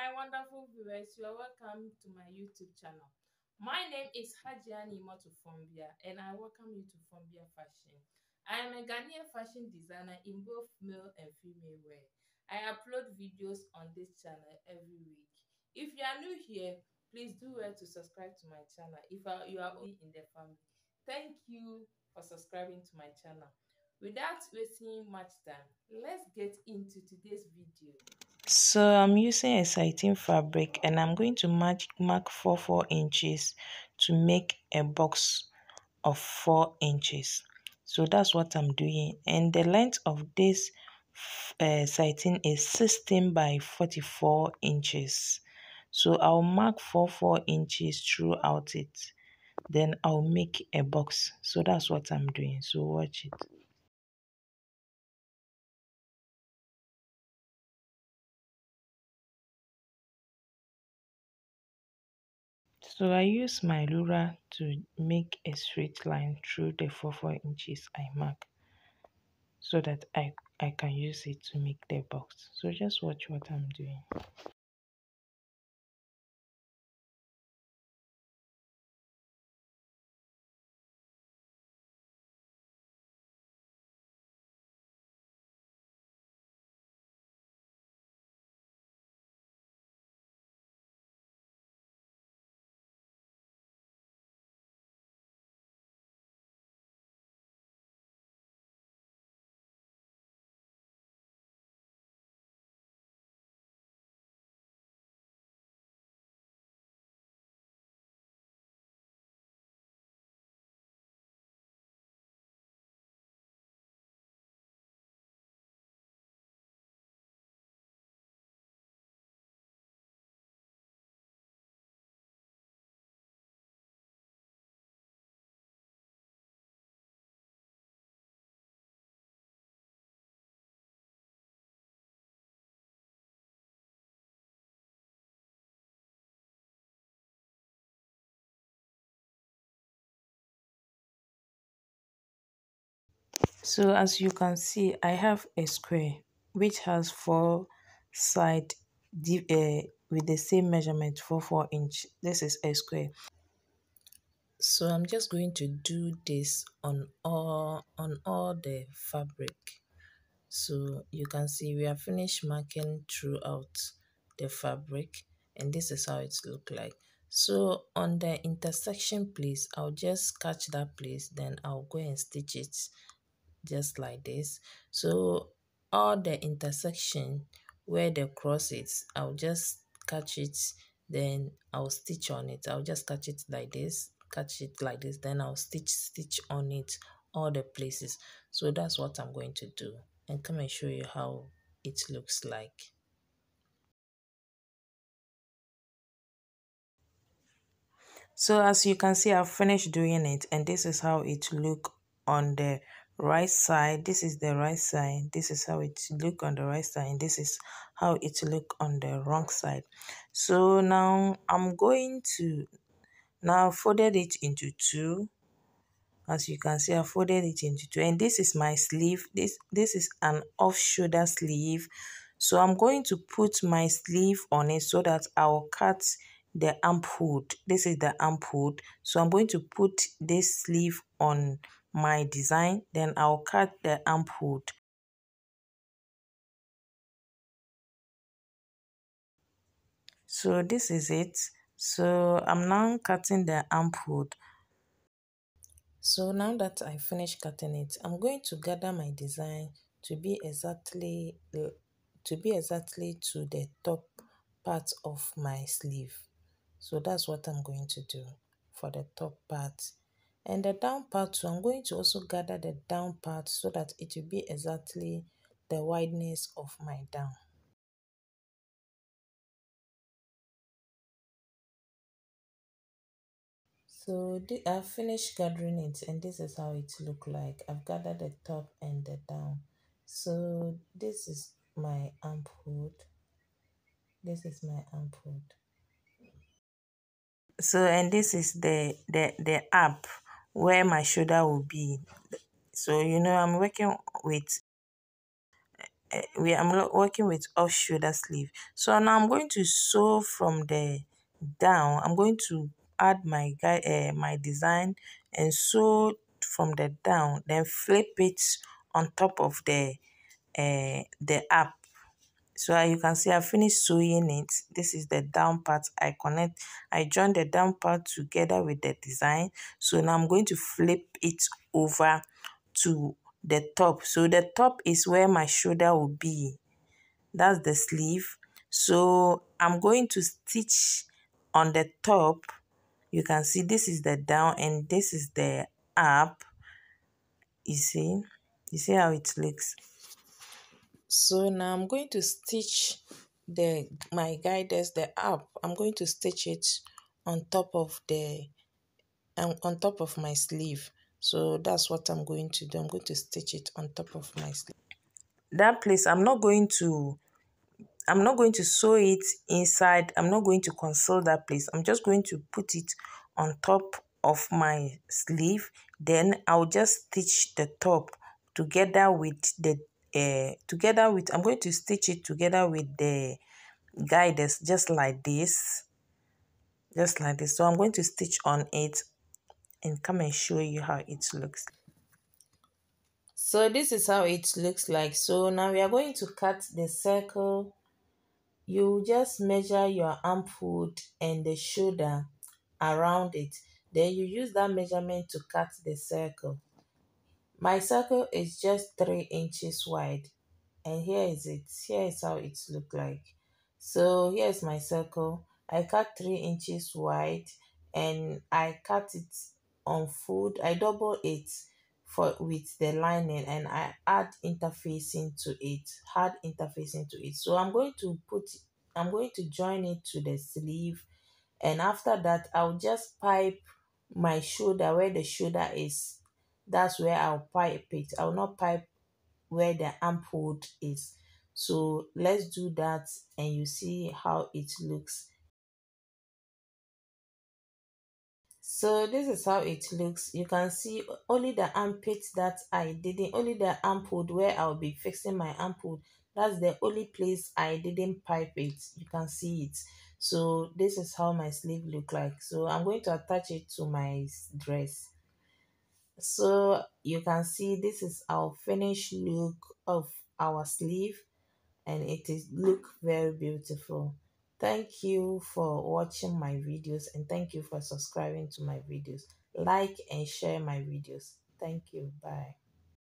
my wonderful viewers. You are welcome to my YouTube channel. My name is Hajiani Moto Fombia and I welcome you to Fombia Fashion. I am a Ghanaian fashion designer in both male and female wear. I upload videos on this channel every week. If you are new here, please do well to subscribe to my channel if you are only in the family. Thank you for subscribing to my channel. Without wasting much time, let's get into today's video. So I'm using a satin fabric and I'm going to mark, mark 4 4 inches to make a box of 4 inches. So that's what I'm doing. And the length of this uh, is 16 by 44 inches. So I'll mark 4 4 inches throughout it. Then I'll make a box. So that's what I'm doing. So watch it. So I use my ruler to make a straight line through the 4 4 inches I mark so that I, I can use it to make the box. So just watch what I'm doing. So as you can see, I have a square which has four side uh, with the same measurement, 4 4 inch. This is a square. So I'm just going to do this on all on all the fabric. So you can see we are finished marking throughout the fabric and this is how it look like. So on the intersection place, I'll just catch that place, then I'll go and stitch it just like this. So all the intersection where the cross is i'll just catch it then i'll stitch on it. I'll just catch it like this catch it like this then i'll stitch stitch on it all the places. So that's what i'm going to do and come and show you how it looks like. So as you can see i've finished doing it and this is how it look on the right side this is the right side this is how it look on the right side and this is how it look on the wrong side. So now i'm going to now folded it into two. As you can see i folded it into two and this is my sleeve this this is an off shoulder sleeve. So i'm going to put my sleeve on it so that i'll cut the amp hood this is the amp hood so i'm going to put this sleeve on my design then I'll cut the amp hood. So this is it. So I'm now cutting the amp hood. So now that I finished cutting it, I'm going to gather my design to be exactly to be exactly to the top part of my sleeve. So that's what I'm going to do for the top part and the down part too i'm going to also gather the down part so that it will be exactly the wideness of my down. So i've finished gathering it and this is how it look like. I've gathered the top and the down. So this is my amp hood. This is my amp hood. So and this is the the the app where my shoulder will be. So, you know, I'm working with uh, we I'm working with off shoulder sleeve. So now I'm going to sew from the down. I'm going to add my guy uh, my design and sew from the down, then flip it on top of the uh, the up so you can see I finished sewing it. This is the down part. I connect, I join the down part together with the design. So now I'm going to flip it over to the top. So the top is where my shoulder will be. That's the sleeve. So I'm going to stitch on the top. You can see this is the down and this is the up. You see? You see how it looks? So now i'm going to stitch the my guiders the up i'm going to stitch it on top of the um, on top of my sleeve. So that's what i'm going to do. I'm going to stitch it on top of my sleeve. That place i'm not going to i'm not going to sew it inside. I'm not going to conceal that place. I'm just going to put it on top of my sleeve. Then i'll just stitch the top together with the uh, together with I'm going to stitch it together with the guiders just like this just like this. So I'm going to stitch on it and come and show you how it looks. So this is how it looks like. So now we are going to cut the circle. You just measure your arm foot and the shoulder around it. Then you use that measurement to cut the circle my circle is just 3 inches wide and here is it. Here is how it look like. So here's my circle. I cut 3 inches wide and I cut it on fold. I double it for with the lining and I add interfacing to it, hard interfacing to it. So I'm going to put, I'm going to join it to the sleeve and after that I'll just pipe my shoulder where the shoulder is that's where I'll pipe it. I'll not pipe where the armhole is. So let's do that and you see how it looks. So this is how it looks. You can see only the armpits that I didn't, only the armhole where I'll be fixing my armhole. That's the only place I didn't pipe it. You can see it. So this is how my sleeve look like. So I'm going to attach it to my dress so you can see this is our finished look of our sleeve and it is look very beautiful. Thank you for watching my videos and thank you for subscribing to my videos. Like and share my videos. Thank you. Bye